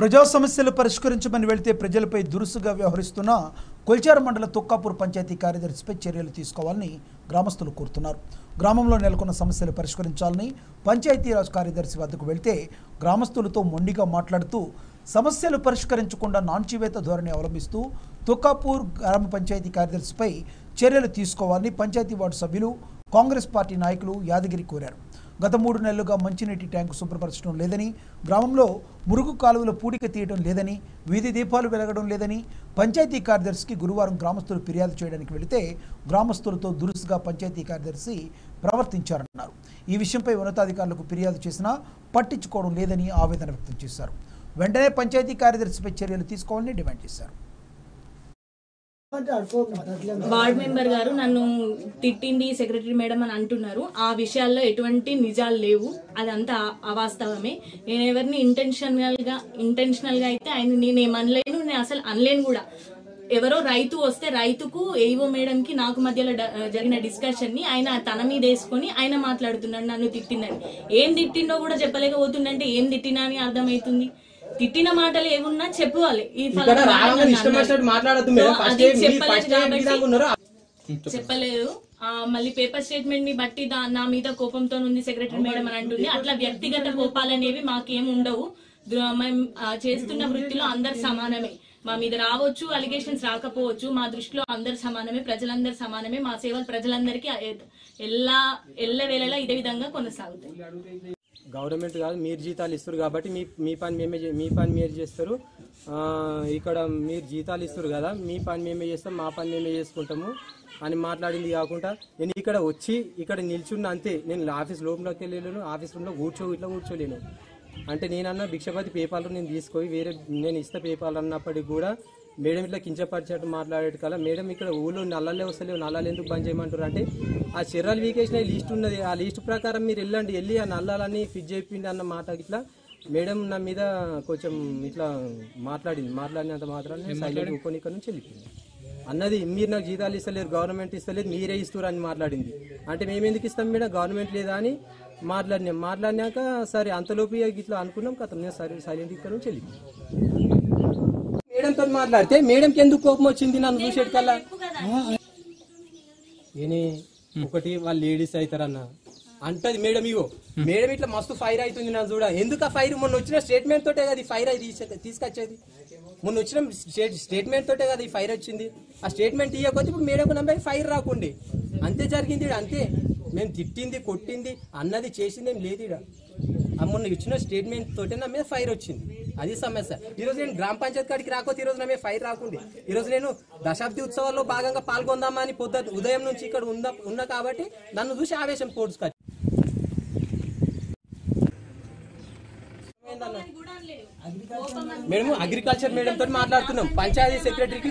ప్రజా సమస్యలు పరిష్కరించమని వెళితే ప్రజలపై దురుసుగా వ్యవహరిస్తున్న కొల్చార మండల తుక్కాపూర్ పంచాయతీ కార్యదర్శిపై చర్యలు తీసుకోవాలని గ్రామస్తులు కోరుతున్నారు. గ్రామంలో నెలకొన్న సమస్యలు పరిష్కరించాలని పంచాయతీరాజ్ కార్యదర్శి వద్దకు వెళ్తే గ్రామస్తులతో మొండిగా మాట్లాడుతూ సమస్యలు పరిష్కరించకుండా నాన్చివేత ధోరణి అవలంబిస్తూ తుక్కాపూర్ గ్రామ పంచాయతీ కార్యదర్శిపై చర్యలు తీసుకోవాలని పంచాయతీ వార్డు సభ్యులు కాంగ్రెస్ పార్టీ నాయకులు యాదగిరి కోరారు. గత మూడు నెలలుగా మంచినీటి ట్యాంకు శుభ్రపరచడం లేదని గ్రామంలో మురుగు కాలువల పూడిక తీయడం లేదని వీధి దీపాలు వెలగడం లేదని పంచాయతీ కార్యదర్శికి గురువారం గ్రామస్తులు ఫిర్యాదు చేయడానికి వెళితే గ్రామస్తులతో దురుసుగా పంచాయతీ కార్యదర్శి ప్రవర్తించారన్నారు. ఈ విషయంపై ఉన్నతాధికారులకు ఫిర్యాదు చేసినా పట్టించుకోవడం లేదని ఆవేదన వ్యక్తం చేశారు. వెంటనే పంచాయతీ కార్యదర్శిపై చర్యలు తీసుకోవాలని డిమాండ్ చేశారు. వార్డ్ మెంబర్ గారు నన్ను తిట్టింది సెక్రటరీ మేడం అని అంటున్నారు. ఆ విషయాల్లో ఎటువంటి నిజాలు లేవు. అదంతా అవాస్తవమే. నేను ఎవరిని ఇంటెన్షనల్గా ఇంటెన్షనల్గా అయితే ఆయన నేను ఏమనలేను నేను అసలు అనలేను కూడా. ఎవరో రైతు వస్తే రైతుకు ఏవో మేడం కి నాకు మధ్యలో డ- జరిగిన డిస్కషన్ని ఆయన తన మీద వేసుకొని ఆయన మాట్లాడుతున్నాడు నన్ను తిట్టిందని. ఏం తిట్టిండో కూడా చెప్పలేకపోతుండంటే ఏం తిట్టినా అని అర్థమవుతుంది. తిట్టిన మాటలు ఏమున్నా చెప్పుకోవాలి ఈ చెప్పలేదు. మళ్ళీ పేపర్ స్టేట్మెంట్ని బట్టి నా మీద కోపంతో ఉంది సెక్రటరీ మేడం అని అంటుంది. అట్లా వ్యక్తిగత కోపాలనేవి మాకేం ఉండవు. మేము చేస్తున్న వృత్తిలో అందరు సమానమే. మా మీద రావచ్చు అలిగేషన్స్ రాకపోవచ్చు మా దృష్టిలో అందరు సమానమే ప్రజలందరూ సమానమే మా సేవలు ప్రజలందరికీ ఎ- ఎల్లా ఎల్ల వేళలా ఇదే విధంగా కొనసాగుతాయి. గవర్నమెంట్ కాదు మీరు జీతాలు ఇస్తారు కాబట్టి మీ మీ పని మేమే మీ పని మీరు చేస్తారు. ఇక్కడ మీరు జీతాలు ఇస్తారు కదా మీ పని మేమే చేస్తాం మా పని మేమే చేసుకుంటాము అని మాట్లాడింది కాకుండా నేను ఇక్కడ వచ్చి ఇక్కడ నిల్చున్న అంతే. నేను ఆఫీస్ లోపలికి వెళ్ళలేను ఆఫీస్ రూమ్లో కూర్చో ఇట్లా కూర్చోలేను. అంటే నేనన్నా భిక్షపతి పేపర్లు నేను తీసుకొని వేరే నేను ఇస్తే పేపర్లు అన్నప్పటికి కూడా మేడం ఇట్లా కించపరిచేట్టు మాట్లాడేది కదా మేడం ఇక్కడ ఊళ్ళో నల్లలే వస్తలేవు నల్లాలు ఎందుకు బంద్ చేయమంటారు అంటే ఆ చర్యలు వీకేసిన లిస్ట్ ఉన్నది. ఆ లిస్ట్ ప్రకారం మీరు వెళ్ళండి వెళ్ళి ఆ నల్లాలన్నీ ఫిట్ చేయిండి అన్న మాట ఇట్లా మేడం నా మీద కొంచెం ఇట్లా మాట్లాడింది. మాట్లాడినంత మాత్రాన్ని సైలెంట్ ఊకొని ఇక్కడ నుంచి వెళ్ళిపోయింది. అన్నది మీరు నాకు జీతాలు ఇస్తలేరు గవర్నమెంట్ ఇస్తలేదు మీరే ఇస్తారు అని మాట్లాడింది. అంటే మేము ఎందుకు ఇస్తాం మేడం? గవర్నమెంట్ లేదా అని మాట్లాడినాం మాట్లాడినాక సరే అంతలోపు ఇట్లా అనుకున్నాం కథ నేను సరే సైలెంట్ ఇక్కడ నుంచి వెళ్ళిపోయింది మేడంతో మాట్లాడితే మేడంకి ఎందుకు కోపం వచ్చింది నన్ను చూసేటి కల్లా ఒకటి వాళ్ళు లేడీస్ అవుతారన్న. అంటది మేడం ఇగో. మేడం ఇట్లా మస్తు ఫైర్ అవుతుంది నా చూడ. ఎందుకు ఆ ఫైర్? మొన్న వచ్చిన స్టేట్మెంట్ తోటే కదా ఈ ఫైర్ తీసుకొచ్చేది. మొన్న వచ్చిన స్టేట్ స్టేట్మెంట్ తోటే కదా ఈ ఫైర్ వచ్చింది. ఆ స్టేట్మెంట్ ఇవ్వకపోతే ఇప్పుడు మేడం నమ్మే ఫైర్ రాకుండే. అంతే జరిగింది అంతే. మేము తిట్టింది కొట్టింది అన్నది చేసింది ఏం లేదు ఆ మొన్న ఇచ్చిన స్టేట్మెంట్ తోటే నా మీద ఫైర్ వచ్చింది. అది సమస్య. ఈ రోజు నేను గ్రామ పంచాయత్ కాడికి రాకపోతే ఈ రోజు నా మీద ఫైర్ రాకుండే. ఈ రోజు నేను దశాబ్ది ఉత్సవాల్లో భాగంగా పాల్గొందామని పొద్దు ఉదయం నుంచి ఇక్కడ ఉందా ఉన్నా కాబట్టి నన్ను చూసి ఆవేశం పోడ్చుకొచ్చి మేము అగ్రికల్చర్ మేడం తోటి మాట్లాడుతున్నాం. పంచాయతీ సెక్రటరీకి